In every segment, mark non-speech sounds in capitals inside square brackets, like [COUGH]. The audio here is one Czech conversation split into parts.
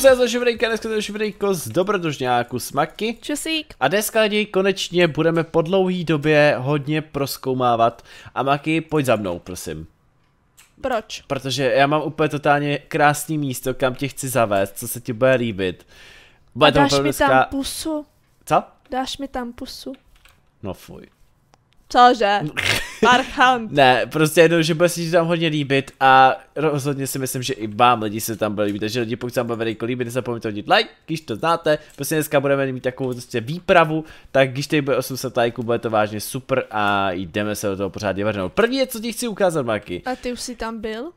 se, já jsem Šivrejka, dneska to Šivrejko z Dobrodružňáku Smaky. Čusík. A dneska lidi konečně budeme po dlouhé době hodně proskoumávat. A Maki, pojď za mnou, prosím. Proč? Protože já mám úplně totálně krásný místo, kam tě chci zavést, co se ti bude líbit. Bude A dáš mi dneska... tam pusu? Co? Dáš mi tam pusu? No fuj. Cože? [LAUGHS] Parchant. Ne, prostě jednou, že bude se ti tam hodně líbit a rozhodně si myslím, že i vám lidi se tam bude líbit. Takže lidi, pokud se vám bude veliko líbit, nezapomeňte hodit like, když to znáte. Prostě dneska budeme mít takovou prostě výpravu, tak když tady bude 800 lajků, bude to vážně super a jdeme se do toho pořádně vrhnout. První je, co ti chci ukázat, Marky. A ty už jsi tam byl? Uh,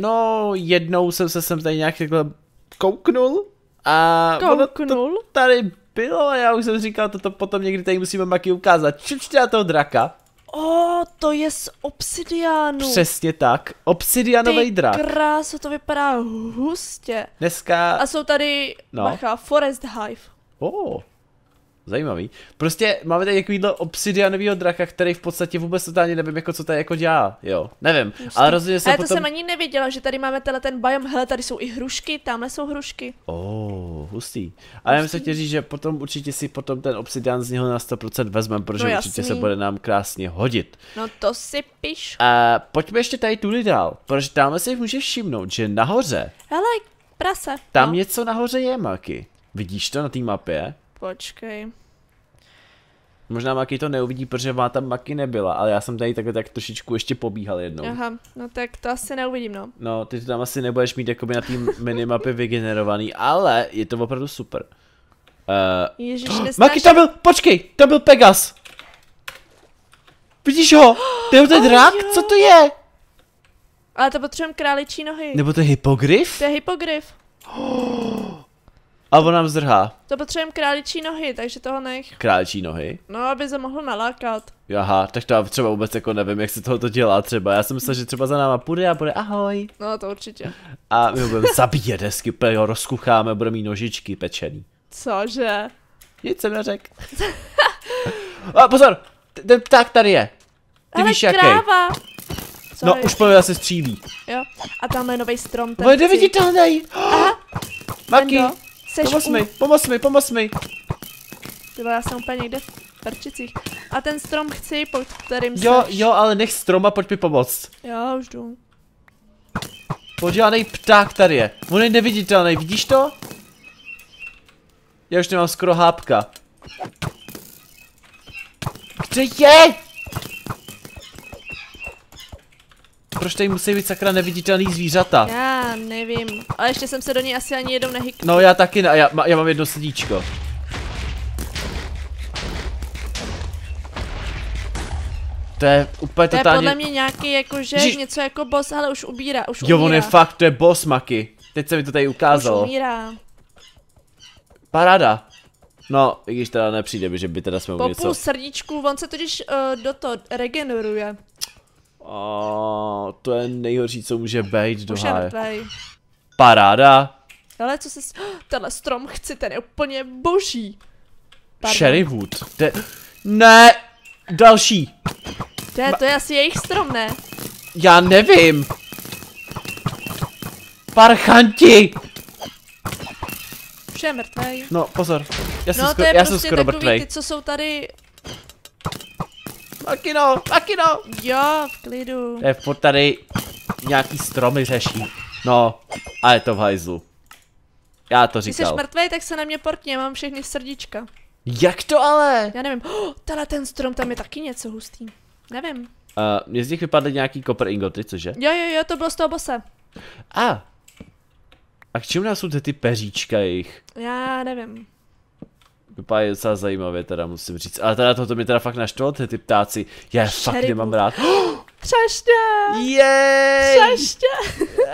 no, jednou jsem se sem tady nějak takhle kouknul a Kouknul? to tady bylo a já už jsem říkal, toto potom někdy tady musíme Maki ukázat. Čučte na toho draka. O, to je z obsidiánu. Přesně tak. Obsidianový Ty drak. kráso, to vypadá hustě. Dneska... A jsou tady, No. bacha, Forest Hive. Oh, zajímavý. Prostě máme tady takovýhle obsidianovýho draka, který v podstatě vůbec totálně nevím, jako co tady jako dělá, jo. Nevím, ale rozhodně jsem Ale to potom... jsem ani nevěděla, že tady máme tenhle ten biom. Hele, tady jsou i hrušky, tamhle jsou hrušky. Oh, hustý. Ale já jsem chtěl říct, že potom určitě si potom ten obsidian z něho na 100% vezmem, protože No určitě se bude nám krásně hodit. No to si piš. A pojďme ještě tady tudy dál, protože tam si můžeš všimnout, že nahoře, Hele, prase. tam no. něco nahoře je, Maki. Vidíš to na té mapě? Počkej. Možná Maki to neuvidí, protože má tam Maki nebyla, ale já jsem tady takhle tak trošičku ještě pobíhal jednou. Aha, no tak to asi neuvidím, no. No, ty to tam asi nebudeš mít jakoby na té minimapě vygenerovaný, ale je to opravdu super. Uh, Ježíš, [GASPS] Maki, nesnáš... tam byl, počkej, tam byl Pegas. Vidíš ho? To je ten [GASPS] Oh, drak? jo. Co to je? Ale to potřebujeme králičí nohy. Nebo to je hypogryf? To je hypogryf. [GASPS] A on nám zdrhá. To potřebujeme králičí nohy, takže toho nech. Kráčí nohy. No, aby se mohl nalákat. Aha, tak to já třeba vůbec jako nevím, jak se tohoto dělá třeba. Já jsem myslel, že třeba za náma půjde a bude ahoj. No, to určitě. A my ho budeme zabíjet hezky, ho rozkucháme, bude mít nožičky pečený. Cože? Nic jsem neřekl. A pozor, ten pták tady je. Ty Ale víš jaký. kráva. No, už po mě zase střílí. Jo. A tam je nový strom. ten je chci. neviditelný. Aha, [GASPS] Maki, Vendo, seš pomoz u... mi, pomoz mi, pomoz mi. Ty vole, já jsem úplně někde v prčicích. A ten strom chci, pod kterým Jo, seš. jo, ale nech stroma, pojď mi pomoct. Jo, už jdu. Podělaný pták tady je. On je neviditelný, vidíš to? Já už nemám skoro hápka. Kde je? Proč tady musí být sakra neviditelný zvířata? Já nevím. Ale ještě jsem se do něj asi ani jednou nehykl. No já taky ne, já, já mám jedno sedíčko. To je úplně To je totálně... podle mě nějaký jakože Ježíš. něco jako boss, ale už ubírá, už Jo, umírá. on je fakt, to je boss Maki. Teď se mi to tady Už ukázalo. umírá. Paráda. No, i když teda nepřijde že by teda jsme mu Po něco... půl srdíčku, on se totiž uh, do to regeneruje. Oh, to je nejhorší, co může být do háje. Paráda. Ale co se... s- Tenhle strom chci, ten je úplně boží. Pardon. Sherrywood. De... Ne! Další. To je, to je asi jejich strom, ne? Já nevím. Parchanti! Je mrtvej. No, pozor. Já jsem, No to skoro, je jsem prostě skoro takový mrtvej. ty, co jsou tady... Makino, Makino! Jo, v klidu. To je furt tady nějaký stromy řeší. No, a je to v hajzlu. Já to Když jsi říkal. mrtvej, tak se na mě portně, mám všechny srdíčka. Jak to ale? Já nevím, oh, tenhle ten strom, tam je taky něco hustý. Nevím. Uh, mě z nich vypadly nějaký kopr ingoty, cože? Jo, jo, jo, to bylo z toho bose. A. A k čemu nás jsou ty, ty peříčka jejich? Já nevím. Vypadají docela zajímavě, teda musím říct. Ale teda toto mě teda fakt naštvalo, ty, ty ptáci. Já je fakt nemám rád. [GASPS] Třeště! Jej! Třeště!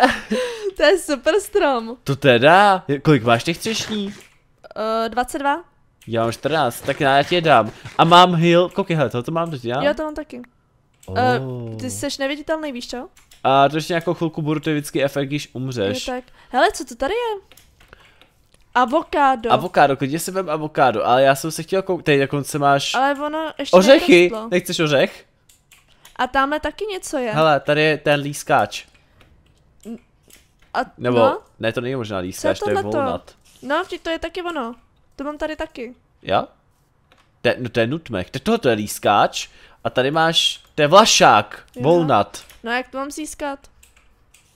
[LAUGHS] to je super strom. To teda? Kolik máš těch třešní? Uh, 22? Já mám 14, tak já ti je dám. A mám heal, koukej, hele, tohoto mám teď já? Jo, to mám taky. oh. Uh, ty jsi neviditelný, víš čo? A to ještě nějakou chvilku budu, to je vždycky efekt, když umřeš. tak. Hele, co to tady je? Avokádo. Avokádo, klidně si vem avokádo, ale já jsem se chtěl kouknout, tady dokonce máš Ale ono ještě ořechy, nerostlo. nechceš ořech? A tamhle taky něco je. Hele, tady je ten lískáč. A Nebo, no, ne, to není možná lískáč, to je volnat. no, to je taky ono. To mám tady taky. Jo? To je, no to je nutmech, to tohle to je lískáč a tady máš, to je vlašák, Jo. volnat. No jak to mám získat?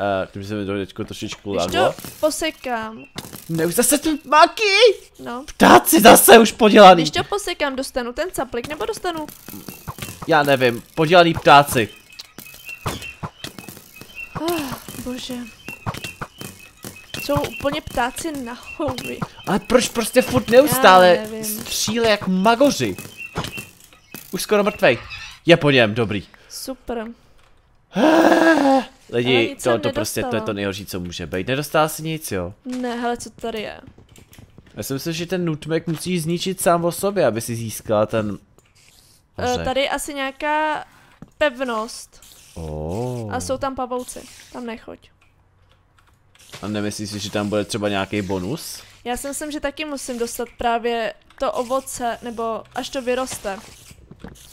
Uh, tím se mi to teďko trošičku Když laglo. to posekám, Ne, už zase tu maky! no. Ptáci zase už podělaný. Když to posekám, dostanu ten caplik, nebo dostanu... Já nevím, podělaný ptáci. Oh, bože. Jsou úplně ptáci na houby. Ale proč prostě furt neustále stříle jak magoři? Už skoro mrtvej. Je po něm, dobrý. Super. Lidi, to, to prostě to je to nejhorší, co může být. Nedostala si nic, jo. Ne, hele, co tady je? Já si myslím, že ten nutmek musí zničit sám o sobě, aby si získala ten... Uh, ořech. tady je asi nějaká pevnost. Oh. A jsou tam pavouci. Tam nechoď. A nemyslíš si, že tam bude třeba nějaký bonus? Já si myslím, že taky musím dostat právě to ovoce, nebo až to vyroste.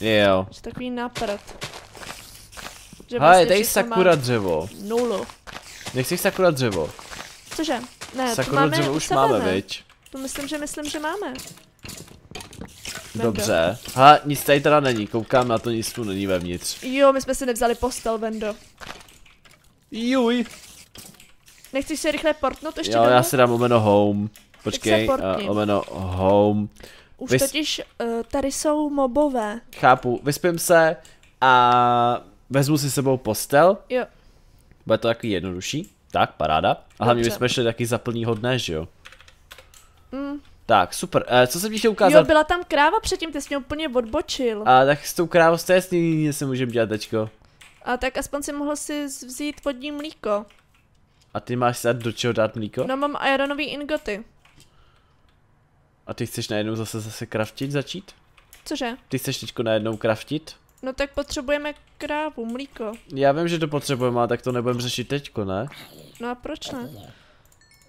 Jo. Že takový naprd. Že Hele, dej všechno má sakura dřevo. Nulu. Nechceš sakura dřevo? Cože? Ne, to Sakura máme dřevo u už máme, ne? viď? To myslím, že myslím, že máme. Dobře. Ha, nic tady teda není, koukám na to, nic tu není vevnitř. Jo, my jsme si nevzali postel, Vendo. Juj. Nechceš si rychle portnout ještě Jo, domů? já si dám omeno home. Počkej, se uh, omeno home. Už vys- totiž uh, tady jsou mobové. Chápu, vyspím se a vezmu si sebou postel. Jo. Bude to takový jednodušší. Tak, paráda. A hlavně Dobře. bychom šli taky za plnýho dne, že jo? Mm. Tak, super. Uh, co jsem ti chtěl Jo, ukázat? byla tam kráva předtím, ty jsi mě úplně odbočil. A tak s tou krávou je jasný, se můžeme dělat teďko. A tak aspoň si mohl si vzít vodní mlíko. A ty máš se do čeho dát mlíko? No mám ironový ingoty. A ty chceš najednou zase zase kraftit začít? Cože? Ty chceš teďko najednou kraftit? No tak potřebujeme krávu, mlíko. Já vím, že to potřebujeme, ale tak to nebudeme řešit teďko, ne? No a proč ne?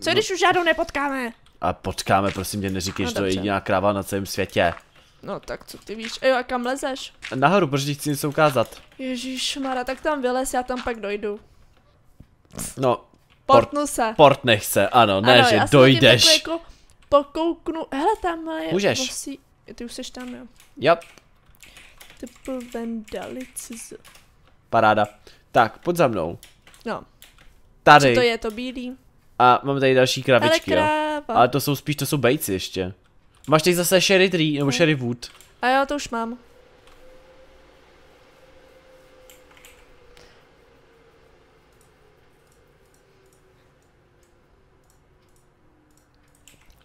Co když už žádnou nepotkáme? A počkáme, prosím tě, neříkej, No že to je jediná kráva na celém světě. No tak co ty víš? Jo, a kam lezeš? Nahoru, protože ti chci něco ukázat. Ježíš Mara, tak tam vylez, já tam pak dojdu. No, Port- Portnu se. port nechce, ano, ne, ano, že já dojdeš. Jako pokouknu, hele tam je Můžeš. Vosí... Ty už seš tam, jo. Yep, Typu vandalicis. paráda. Tak, pojď za mnou. No, co Tady. to je to bílý? A máme tady další Ale kravičky, jo. kráva. Ale to jsou spíš, to jsou bejci ještě. Máš tady zase sherry tree, nebo No. sherry wood. A jo, to už mám.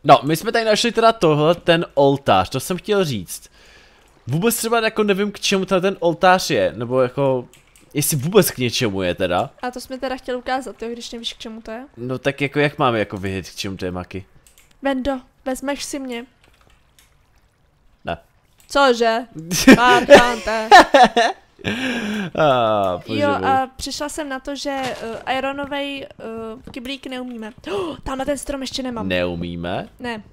No, my jsme tady našli teda tohle, ten oltář, to jsem chtěl říct. Vůbec třeba jako nevím, k čemu tady ten oltář je, nebo jako, jestli vůbec k něčemu je teda. A to jsi mi teda chtěl ukázat, jo, když nevíš, k čemu to je. No tak jako jak máme jako vědět, k čemu to je maky? Vendo, vezmeš si mě. Ne. Cože? [LAUGHS] Markante. [LAUGHS] A, jo, a přišla jsem na to, že uh, ironovej uh, kyblík neumíme. Oh, [GASPS] tamhle ten strom ještě nemám. Neumíme? ne.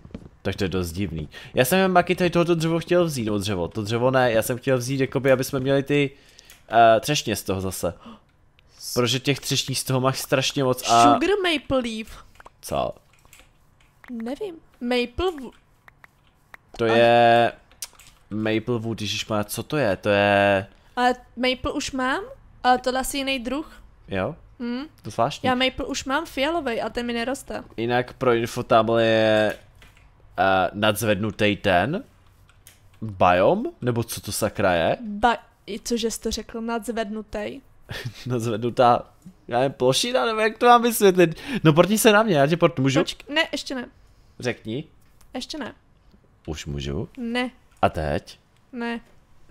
Tak to je dost divný. Já jsem maky tady tohoto dřevo chtěl vzít, no dřevo, to dřevo ne, já jsem chtěl vzít jakoby, aby jsme měli ty uh, třešně z toho zase. Protože těch třešní z toho máš strašně moc a... Sugar maple leaf. Co? Nevím. Maple To je... Maple Wood, má, co to je? To je... Ale maple už mám, ale tohle asi jiný druh. Jo? Hm? To zvláštní. Já maple už mám fialový a ten mi neroste. Jinak pro info tamhle je uh, nadzvednutý ten biom, nebo co to sakra je? Ba... Cože jsi to řekl, nadzvednutej. [LAUGHS] Nadzvednutá, já nevím, plošina, nebo jak to mám vysvětlit? No portni se na mě, já tě portu můžu? Počk... Ne, ještě ne. Řekni. Ještě ne. Už můžu. Ne, A teď? ne.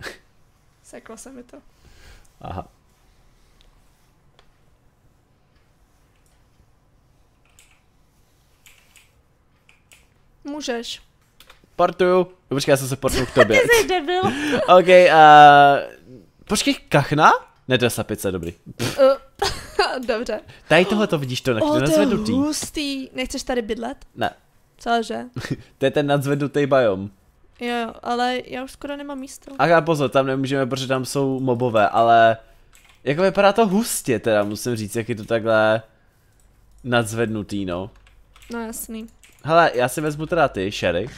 [LAUGHS] Seklo se mi to. Aha. Můžeš. Portuju. No, Počkej, já jsem se portnul k tobě. [LAUGHS] Ty jsi debil. [LAUGHS] OK, uh, počkej, kachna? Ne, to je sapice, dobrý. Uh, [LAUGHS] Dobře. Tady tohle to vidíš, to, O, to to je nadzvednutý. hustý. Nechceš tady bydlet? Ne, Cože? to je ten nadzvednutý biom. Jo, jo, ale já už skoro nemám místo. A pozor, tam nemůžeme, protože tam jsou mobové, ale jako vypadá to hustě teda, musím říct, jak je to takhle nadzvednutý, no. No jasný. Hele, já si vezmu teda ty, Sherry.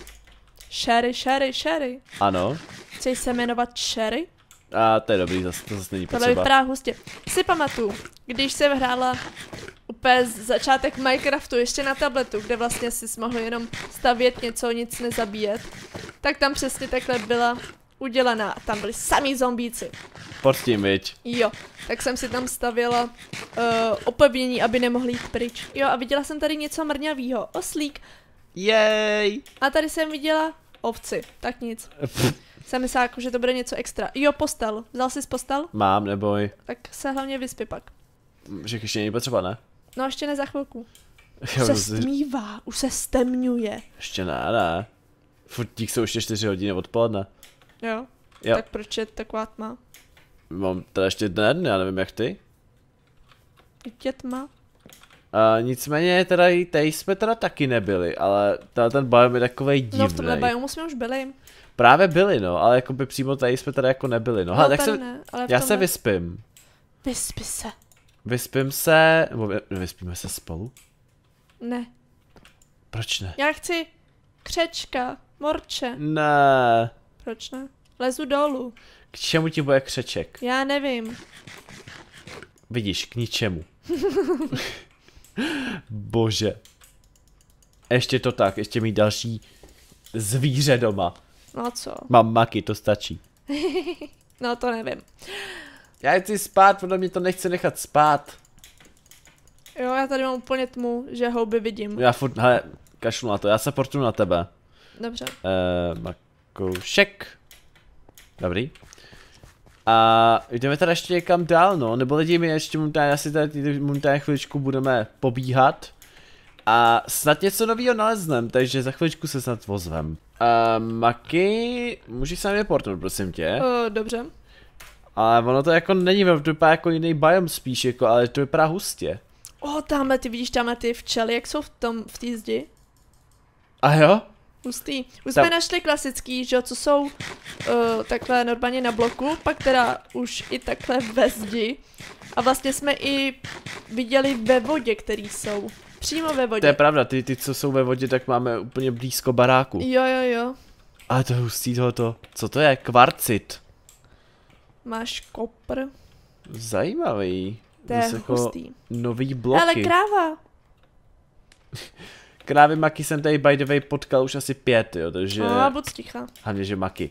Sherry, Sherry, Sherry. Ano. Chceš se jmenovat Sherry? A to je dobrý, zase, to zase není Tohle potřeba. vypadá hustě. Si pamatuju, když jsem hrála úplně začátek Minecraftu ještě na tabletu, kde vlastně si mohl jenom stavět něco, nic nezabíjet, tak tam přesně takhle byla udělaná. Tam byli samý zombíci. Pod tím, viď. Jo, tak jsem si tam stavěla uh, opevnění, aby nemohli jít pryč. Jo, a viděla jsem tady něco mrňavýho. Oslík. Jej! A tady jsem viděla ovci. Tak nic. Jsem myslela, jako, že to bude něco extra. Jo, postel. Vzal jsi postel? Mám, neboj. Tak se hlavně vyspí pak. Že ještě není potřeba, ne? No ještě ne za chvilku. Já Už se stmívá, už se stemňuje. Ještě ne, ne. Furt jsou ještě 4 hodiny odpoledne. Jo? Jo. Tak proč je taková tma? Mám teda ještě den, já nevím jak ty. Je tma. A nicméně teda i tady jsme teda taky nebyli, ale teda ten biom je takovej divný. No v tomhle biomu jsme už byli. Právě byli no, ale jako by přímo tady jsme teda jako nebyli no. No, Hele, tak se, ne, ale já se tomhle- vyspím. Vyspí se. Vyspím se, nebo vy- vyspíme se spolu? Ne. Proč ne? Já chci křečka, morče. Ne. Proč ne? Lezu dolů. K čemu ti bude křeček? Já nevím. Vidíš, k ničemu. [LAUGHS] Bože. Ještě to tak, ještě mít další zvíře doma. No co? Mám maky, to stačí. [LAUGHS] No to nevím. Já chci spát, podle mě to nechce nechat spát. Jo, já tady mám úplně tmu, že houby vidím. Já furt, hele, kašlu na to, já se portnu na tebe. Dobře. Uh, makoušek. Dobrý. A jdeme teda ještě někam dál, no, nebo lidi my ještě momentálně, asi tady momentálně chviličku budeme pobíhat. A snad něco nového naleznem, takže za chviličku se snad vozvem. Uh, Maki, můžeš se na mě portnout, prosím tě. Uh, dobře. Ale ono to jako není, to vypadá jako jiný biom spíš, jako, ale to vypadá hustě. O, oh, tamhle ty vidíš tamhle ty včely, jak jsou v tom, v té zdi? A jo? Hustý. Už jsme našli klasický, že jo, co jsou uh, takhle normálně na bloku, pak teda už i takhle ve zdi. A vlastně jsme i viděli ve vodě, který jsou. Přímo ve To je vodě. pravda, ty, ty co jsou ve vodě, tak máme úplně blízko baráku. Jo, jo, jo. Ale to je hustý tohoto. Co to je? Kvarcit. Máš kopr. Zajímavý. To je jako hustý. nový bloky. Ale kráva. [LAUGHS] Krávy maky jsem tady by the way potkal už asi pět, jo, takže... No, buď ticha. Hlavně, že maky.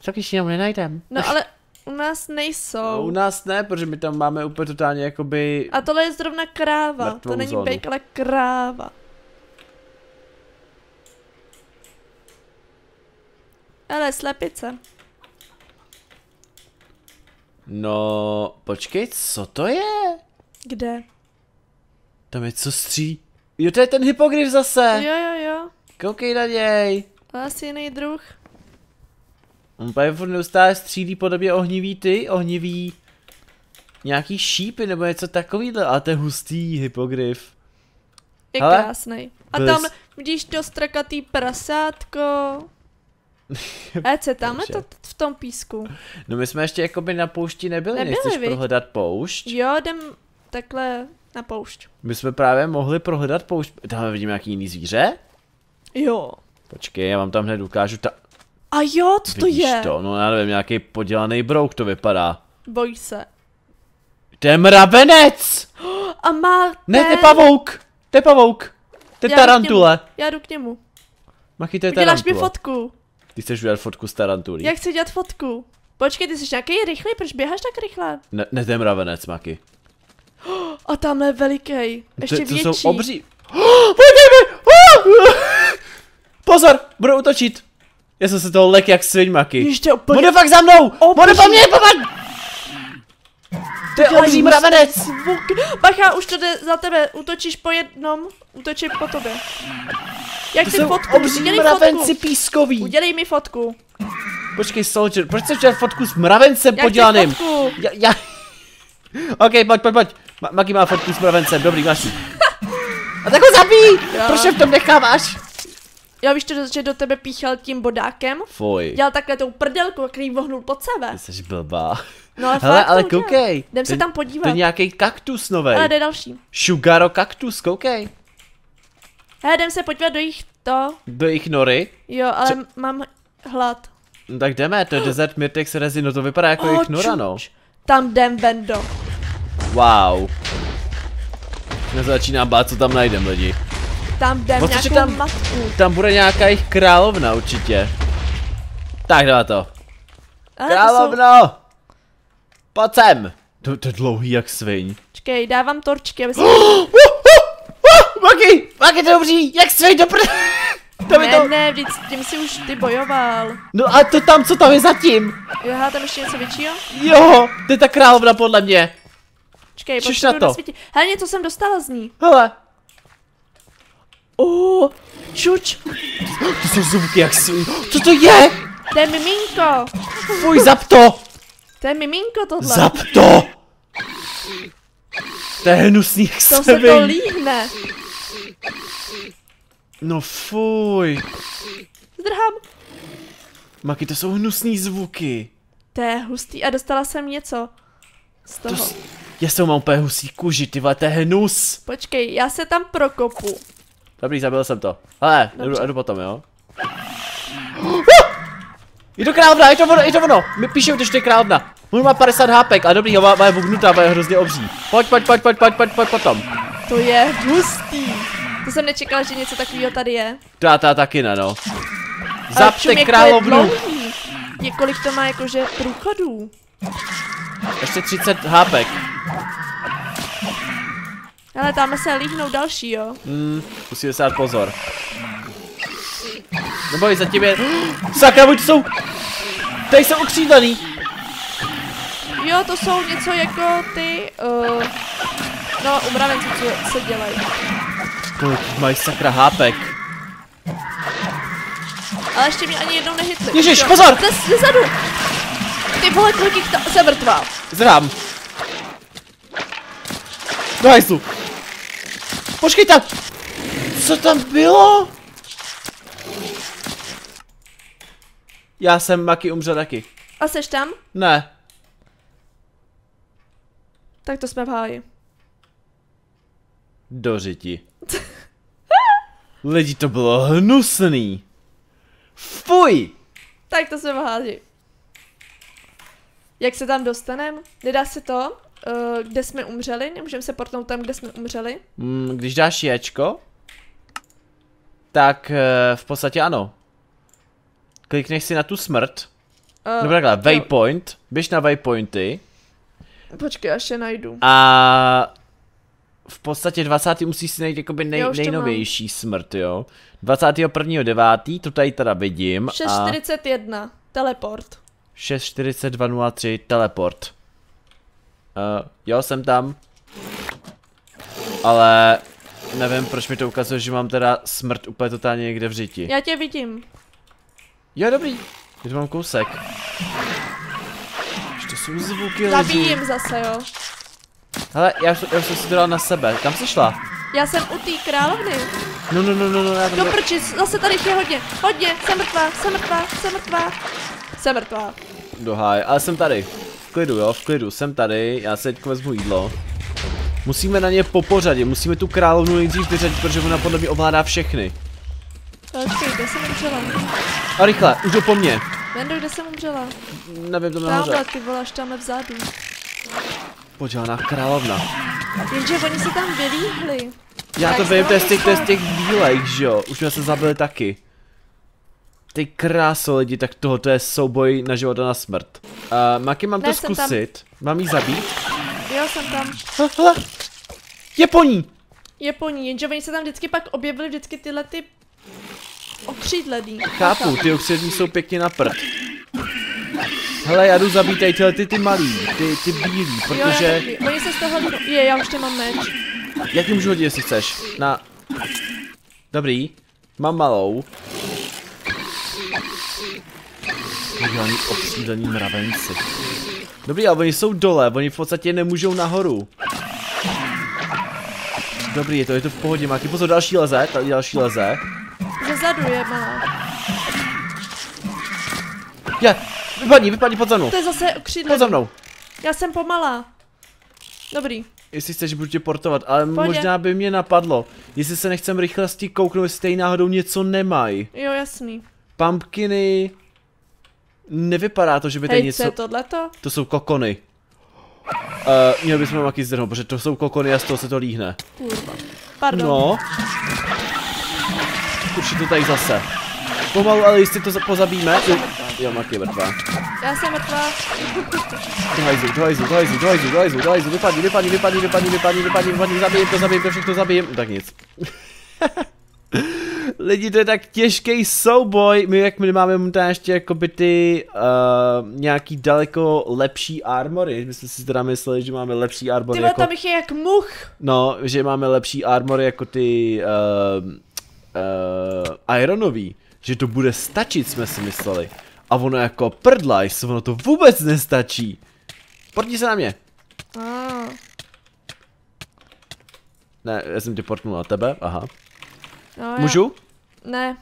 Co když ji nenajdem? No ale u nás No, nejsou. u nás ne, protože my tam máme úplně totálně jakoby... A tohle je zrovna kráva. To není zónu. bejk, ale kráva. Ale slepice. No, počkej, co to je? Kde? Tam je co stří... Jo, to je ten hypogryf zase! Jo, jo, jo. Koukej na něj! To je asi jiný druh. On tady furt neustále střílí podobě ohnivý ty, ohnivý... Nějaký šípy nebo něco takovýhle, ale to je hustý hypogryf. Je Hele, krásný. A byl tam vidíš to strakatý prasátko. A [LAUGHS] co tamhle Dobře. to v tom písku? No my jsme ještě jakoby na poušti nebyli, Nebyli, nechceš viď? prohledat poušť? Jo, jdem takhle na poušť. My jsme právě mohli prohledat poušť. Tam vidíme nějaký jiný zvíře? Jo. Počkej, já vám tam hned ukážu ta... A jo, co to Vidíš je? to? No já nevím, nějaký podělaný brouk to vypadá. Boj se. To je mravenec! [GASPS] A má Ne, to je ten- pavouk! To je pavouk! To je Já jdu tarantule! Já jdu k němu. Machy, to je Uděláš mi fotku. Ty chceš udělat fotku z tarantulí? Jak chci dělat fotku? Počkej, ty jsi nějaký rychlý, proč běháš tak rychle? Ne, ne, to je mravenec, Maky. A tamhle je veliký. Ještě to, to větší. jsou obří... [GASPS] Pojďme! [GASPS] Pozor, budou utočit. Já jsem se toho lek jak sviň, Maky. Ježiš, to je úplně... Bude fakt za mnou! Obří. Bude po mně, pomaň! To je obří mravenec! Zvuk. Bacha, už to jde za tebe. Útočíš po jednom, útočí po tobě. Jak To jsou fotku? obří Udělej mravenci fotku. pískoví. Udělej mi fotku. Počkej, Soldier, proč chceš dělat fotku s mravencem podělaným? fotku. Já, já... [LAUGHS] OK, pojď, pojď, pojď. Ma- Maki má fotku s mravencem, dobrý, máš. A tak ho zabij! Proč je v tom necháváš? Jo, víš to, že do tebe píchal tím bodákem? Fuj. Dělal takhle tou prdelku, který vohnul pod sebe. Ty jsi blbá. No ale Hele, fakt ale to udělal. koukej. Jdem se to- tam To podívat. je nějaký kaktus novej. Ale jde další. Sugaro kaktus, koukej. Hele, jdem se podívat do jich to. Do jejich nory. Jo, ale mám hlad. No, tak jdeme, to je Desert [GASPS] Myrtex Resin, no to vypadá jako jejich nora, no. Tam jdem, Bendo. Wow. Já začínám bát, co tam najdem lidi. Tam jdem že nějakou tam- matku. Tam bude nějaká jejich královna určitě. Tak dáme to. Ale to jsou... Královno! Pojď sem! To, to je dlouhý jak sviň. Čekej, dávám torčky, aby [GASPS] se... Maki! Maki, to je obří! Jak sviň do pr... [LAUGHS] To ne, to... ne, vždyť s tím si už ty bojoval. No a to tam, co tam je zatím? Jo, tam ještě něco většího? Jo, to je ta královna podle mě. Čekej, Čuš potřebuji na to. nasvítit. Hele, něco jsem dostala z ní. Hele, Oh, čuč, to jsou zvuky jak sviň. Co to je? to je miminko. Fuj, zap to! To je miminko tohle. Zap to! To je hnusný jak to se to sviň. líhne. No fuj. Zdrhám. Maki, to jsou hnusný zvuky. To je hustý a dostala jsem něco. Z To toho. s... Já jsem mám úplně husí kůži, ty vole, to je hnus. Počkej, já se tam prokopu. Dobrý, zabil jsem to. Hele, jdu, Dobře. jdu potom, jo. [GASPS] Je to královna, je to ono, je to ono. Mi píšou, že to je královna. On má 50 hápek, a dobrý, jo, má, má je vuknutá, má je hrozně obří. Pojď, pojď, pojď, pojď, pojď, pojď, pojď potom. To je hustý. To jsem nečekala, že něco takového tady je. To já, taky ne, no. Zapte královnu. Několik to má jakože průchodů. Ještě 30 hápek. Ale tam se líhnou další, jo. Hmm, musíme si dát pozor. Neboj, zatím je... Sakra, buď jsou... Tady jsou okřídlený. Jo, to jsou něco jako ty, uh, no, umravenci, co se dělají. Kolik mají sakra hápek. Ale ještě mě ani jednou nehytli. Ježiš, pozor! Ze, zezadu! Ty vole, kolik jich jsem mrtvá. Zrám. Do hajzlu. Počkej tam. Co tam bylo? Já jsem Maki umřel taky. A seš tam? Ne. Tak to jsme v háji. Do řiti. Lidi, to bylo hnusný. Fuj. Tak to jsme v háji. Jak se tam dostaneme? Nedá se to, uh, kde jsme umřeli? Nemůžeme se portnout tam, kde jsme umřeli? Mm, když dáš ječko, tak eh, v podstatě ano. Klikneš si na tu smrt. Uh, Nebo takhle, waypoint. Běž na waypointy. Počkej, až je najdu. A v podstatě 20. musíš si najít jakoby nej, to nejnovější smrt, jo. 21.9. to tady teda vidím. a 6.41. Teleport. 6.42.03 teleport. Uh, jo, jsem tam. Ale nevím, proč mi to ukazuje, že mám teda smrt úplně totálně někde v řiti. Já tě vidím. Jo, dobrý. Já tu mám kousek. Už to jsou zvuky. Zabijím zase, jo. Hele, já, už- já už jsem si to dal na sebe. Kam jsi šla? Já jsem u té královny. No, no, no, no, no, já tam... Do prči, zase tady je hodně. Hodně, jsem mrtvá, jsem mrtvá, jsem mrtvá. Jsem mrtvá. Do háje, ale jsem tady. V klidu, jo, v klidu, jsem tady, já si teď vezmu jídlo. Musíme na ně po pořadě, musíme tu královnu nejdřív vyřadit, protože ona podle mě ovládá všechny. Počkej, kde jsem umřela? A rychle, už po mně. Vendo, kde jsem umřela? Nevím, to nahoře. Tamhle, ty vole, až tamhle vzadu. Podělaná královna. Jenže oni se tam vylíhli. Já Tak to se vím, to je z těch, těch bílejch, že jo. Už jsme se zabili taky. Ty kráso lidi, tak tohle to je souboj na život a na smrt. Uh, Maki, mám Ne, to jsem tam. zkusit. Mám jí zabít? Jo, jsem tam. Hele, hele. Je po ní. Je po ní, jenže oni se tam vždycky pak objevily vždycky tyhle ty okřídlený. Chápu, ty okřidní jsou pěkně na prd. Hele, já jdu zabít tady tyhle ty, ty malý, ty, ty bílý, Jo, protože... taky. Oni se z toho. Je, já už tě mám meč. Jak můžu hodit, jestli chceš? Na... Dobrý. Mám malou. Udělaný obsídlený mravenci. Dobrý, ale oni jsou dole, oni v podstatě nemůžou nahoru. Dobrý, je to, je to v pohodě, máky pozor, další leze, tady další leze. zezadu je malá. Je, vypadni, vypadni pod za mnou. To je zase křídlo. Pod za mnou. Já jsem pomalá. Dobrý. Jestli chceš, budu tě portovat, ale Pojď. možná by mě napadlo, jestli se nechcem rychlosti kouknout, jestli tady náhodou něco nemají. Jo, jasný. Pumpkiny... Nevypadá to, že by tady Hej, co je něco... tohleto? To jsou kokony. Uh, měli bychom taky zdrhnout, protože to jsou kokony a z toho se to líhne. Kurva. Pardon. No. Je to tady zase. Pomalu, ale jistě to za- pozabíme. Jo, jo Maki je mrtvá. Já jsem mrtvá. Do hajzlu, do hajzlu, do hajzlu, do hajzlu, do hajzlu, do hajzlu, vypadni, vypadni, vypadni, vypadni, vypadni, vypadni, vypadni, zabijem to, zabijem to, všechno zabijem. Tak nic. [LAUGHS] Lidi, to je tak těžký souboj, my jak my máme možná ještě jakoby ty uh, nějaký daleko lepší armory, my jsme si teda mysleli, že máme lepší armory Ty vole, jako, tam jich je jak much. no, že máme lepší armory jako ty uh, uh, ironový, že to bude stačit, jsme si mysleli. A ono jako prdlajs, ono to vůbec nestačí. Portni se na mě. Ah. Ne, já jsem tě portnul na tebe, aha. No, já- Můžu? Ne.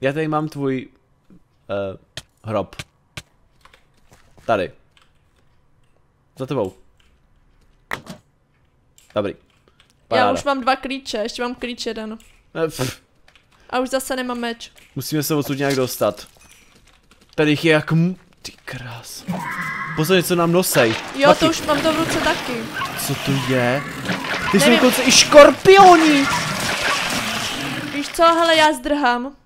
Já tady mám tvůj uh, hrob. Tady. Za tebou. Dobrý. Já Paráda. už mám dva klíče, ještě mám klíč jeden. Eh, pff, A už zase nemám meč. musíme se odsud nějak dostat. Tady jich je jak m... Ty krás. Pozor, něco nám nosej. Jo, Maki, to už mám to v ruce taky. Co to je? Ty jsou Nevím. dokonce i škorpioni! Co, hele, já zdrhám.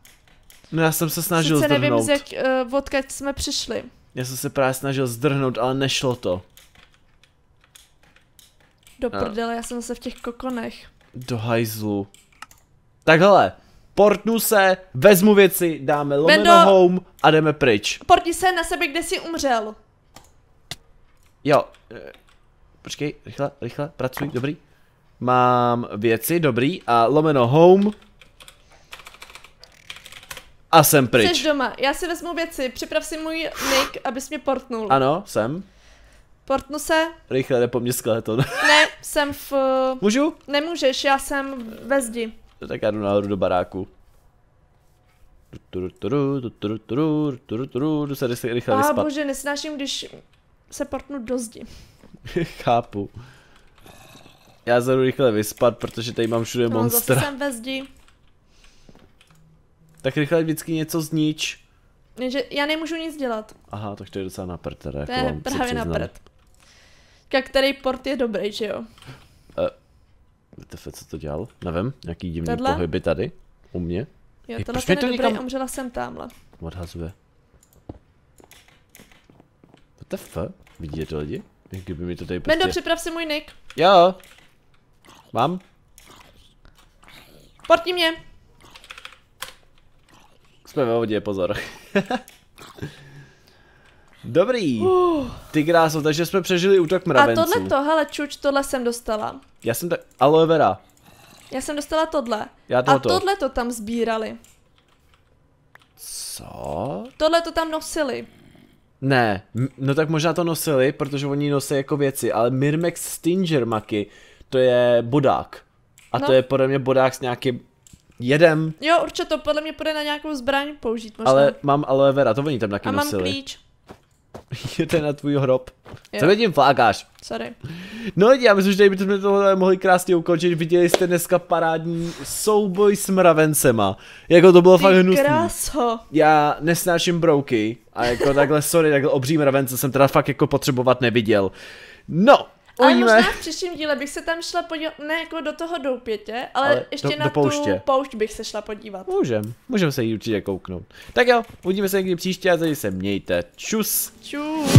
No já jsem se snažil Sice nevím, zdrhnout. z jak, uh, odkud jsme přišli. Já jsem se právě snažil zdrhnout, ale nešlo to. Do prdele, já jsem zase v těch kokonech. Do hajzlu. Tak hele, portnu se, vezmu věci, dáme lomeno Bendo! home a jdeme pryč. Porti se na sebe, kde jsi umřel. Jo, eh, počkej, rychle, rychle, pracuj, dobrý. Mám věci, dobrý, a lomeno home. A jsem Jsi pryč. doma, já si vezmu věci, připrav si můj nick, abys mě portnul. Ano, jsem. Portnu se? Rychle, jde po mně skeleton. Ne, jsem v... Můžu? Nemůžeš, já jsem ve zdi. Tak já jdu nahoru do baráku. Jdu se rychle, vyspat. bože, nesnáším, když se portnu do zdi. Chápu. Já se jdu rychle vyspat, protože tady mám všude No, zase monstra. jsem ve zdi. Tak rychle vždycky něco znič. Jenže já nemůžu nic dělat. Aha, tak to je docela na prd, teda, To jako je právě na prd. Jak který port je dobrý, že jo? WTF, co to dělal? Nevím, nějaký divný Tohle? pohyby tady, u mě. Jo, Hej, tohle ten je to dobrý, někam- umřela jsem tamhle. Odhazuje. WTF? Vidíte to lidi? Kdyby mi to tady prostě... Bendo, připrav si můj nick. Jo. Mám? Portni mě. Jsme ve vodě, pozor. [LAUGHS] Dobrý. Ty kráso, takže jsme přežili útok A mravenců. tohle to, hele, čuč, tohle jsem dostala. Já jsem tak... Aloe vera. Já jsem dostala tohle. Já A tohoto. tohle to tam sbírali. Co? Tohle to tam nosili. Ne, no tak možná to nosili, protože oni nosí jako věci, ale Mirmex Stinger Maky, to je bodák. A No. to je podle mě bodák s nějakým jedem, Jo, určitě to podle mě půjde na nějakou zbraň použít možná. ale mám aloe vera, to oni tam taky A mám nosili. klíč. [LAUGHS] je to na tvůj hrob. Jo. Co vidím flákáš? Sorry. No lidi, já myslím, že tady bychom tohle mohli krásně ukončit. Viděli jste dneska parádní souboj s mravencema. Jako to bylo fakt Ty hnusný. kráso. Já nesnáším brouky a jako takhle, sorry, takhle obří mravence jsem teda fakt jako potřebovat neviděl. No, Ale uvidíme. možná v příštím díle bych se tam šla podívat, ne jako do toho doupětě, ale, Ale ještě do- na do pouště. tu poušť bych se šla podívat. Můžem, můžeme se jí určitě kouknout. Tak jo, uvidíme se někdy příště a tady se mějte. Čus. Čus.